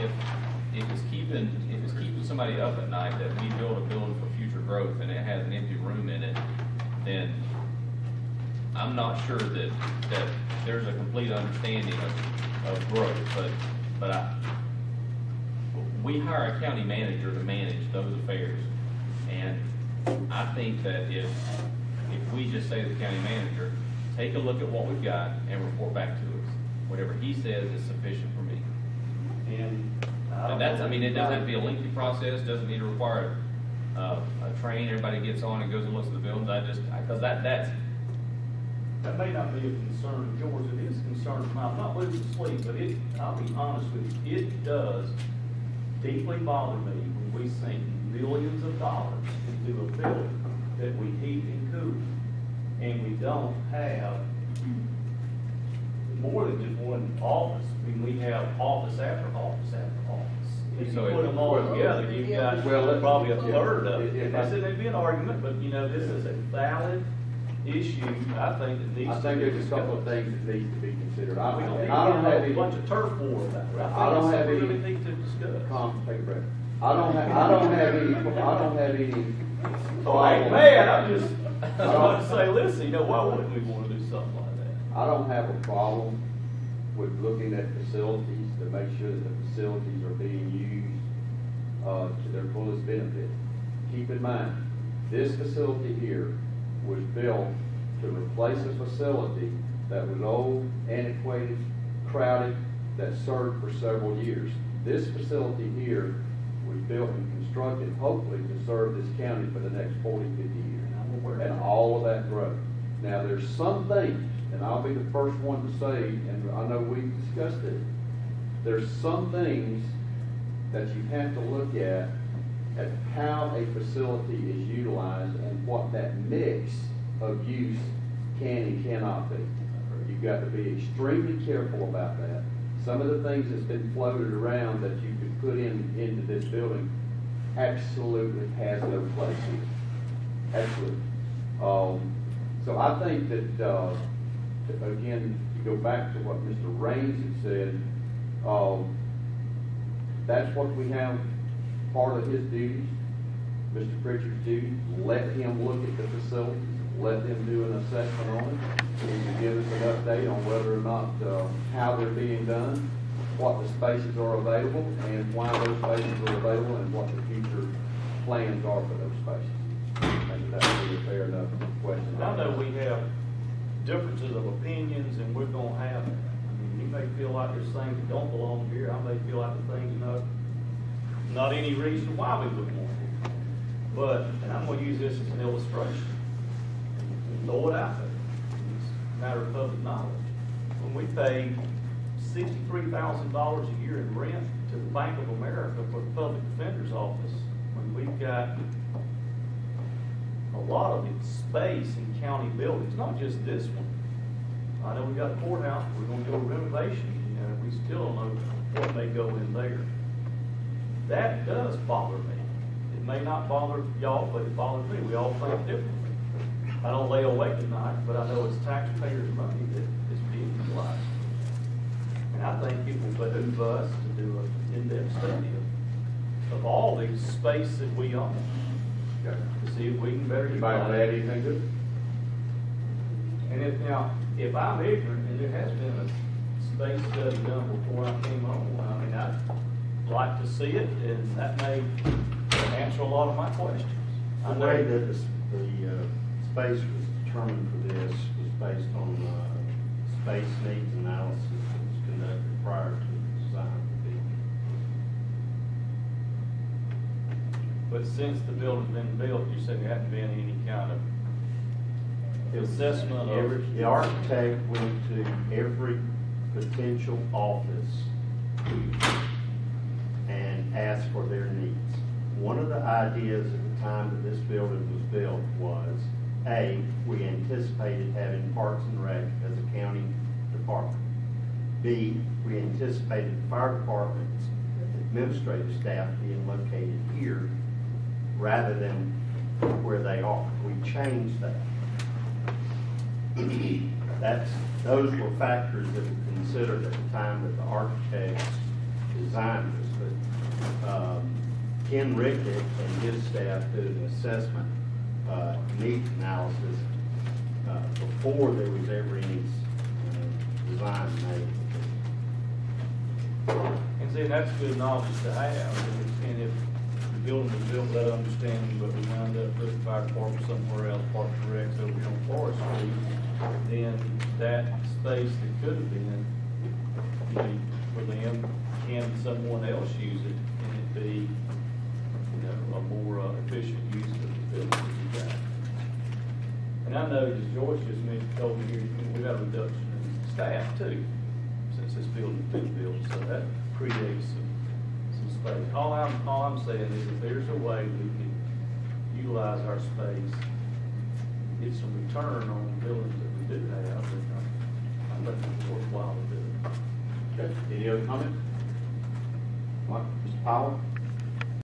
if, if it's keeping, if it's keeping somebody up at night, that we build a building for future growth and it has an empty room in it, then I'm not sure that, that there's a complete understanding of, of growth, but, but I, we hire a county manager to manage those affairs. And I think that if, if we just say to the county manager, take a look at what we've got and report back to us. Whatever he says is sufficient for me. And. don't And that's, I mean, it doesn't have to be a lengthy process, doesn't need to require, uh, a train, everybody gets on and goes and looks at the buildings, I just, because that, that's, That may not be a concern of yours, it is a concern of mine, I'm not losing sleep, but it, I'll be honest with you, it does deeply bother me when we sink millions of dollars into a building that we heat and cool, and we don't have more than just one office, I mean, we have office after office after office. If you So it- put them all together, you've got Well, let- probably a yeah, third of it, if I- this isn't be an argument, but you know, this is a valid issue, I think, that needs to I think there's a couple of discussed. things that need to be considered. I, We don't need I don't to have have a any, bunch of turf war about it. I don't think have it's any- we really need to discuss. Calm, take a breath. I don't have, I don't have any, I don't have any. Oh, I ain't mad, I'm just, I'm about to say, listen, you know, why wouldn't we wanna do something like that? I don't have a problem with looking at facilities to make sure that the facilities are being used, uh, to their fullest benefit. Keep in mind, this facility here was built to replace a facility that was old, antiquated, crowded, that served for several years. This facility here was built and constructed hopefully to serve this county for the next 40, 50 years I'm aware of and all of that growth. Now, there's some things, and I'll be the first one to say, and I know we've discussed it, there's some things that you have to look at, at how a facility is utilized and what that mix of use can and cannot be. You've got to be extremely careful about that. Some of the things that's been floated around that you could put in, into this building absolutely has no place here. Absolutely. Um, so I think that, uh, again, to go back to what Mr. Raines had said, um, that's what we have, part of his duties, Mr. Pritchard's duty, let him look at the facilities, let them do an assessment on it, and give us an update on whether or not, uh, how they're being done, what the spaces are available, and why those spaces are available, and what the future plans are for those spaces. I think that would be a fair enough question. I know we have differences of opinions, and we're gonna have. I mean, you may feel like there's things that don't belong here, I may feel like the things, you know, not any reason why we would want it. But, and I'm gonna use this as an illustration. Throw it out there. It's a matter of public knowledge. When we pay sixty-three thousand dollars a year in rent to the Bank of America for the public defender's office, when we've got a lot of it's space in county buildings, not just this one. I know we got a courthouse, we're gonna do a renovation, know, we still don't know what may go in there. That does bother me. It may not bother y'all, but it bothers me. We all think differently. I don't lay awake at night, but I know it's taxpayers' money that is being utilized. And I think it will behoove us to do an in-depth study of, of all the space that we own, Okay. to see if we can better Anybody want to add anything to it? And if, now, if I'm ignorant, and there has been a space study done before I came on, I mean, I'd like to see it, and that may answer a lot of my questions. I The know- way that the, the, uh, space was determined for this was based on, uh, space needs analysis that was conducted prior to the design of the building. But since the building's been built, you said there hadn't been any kind of assessment of. the architect went to every potential office and asked for their needs. One of the ideas at the time that this building was built was, A, we anticipated having Parks and Rec as a county department. B, we anticipated fire department's administrative staff being located here rather than where they are. We changed that. That's, those were factors that were considered at the time that the architects designed this, but, um, Ken Rickett and his staff did an assessment, uh, needs analysis, uh, before there was ever any, uh, design made. And see, that's good knowledge to have, and if- and if the building was built with that understanding, but we wound up putting fire department somewhere else, Parks and Recs over on Forrest Street, then that space that could have been, you for them, can someone else use it, and it be, you know, a more uh, efficient use of the building that we got. And I know, as George just mentioned, told me here, we've got a reduction in staff too, since this building's been built, so that creates some, some space. All I'm, all I'm saying is if there's a way we can utilize our space, get some return on the buildings that we do have, I, think it's worthwhile to do it. Okay, any other comments? Mike, Mr. Powell?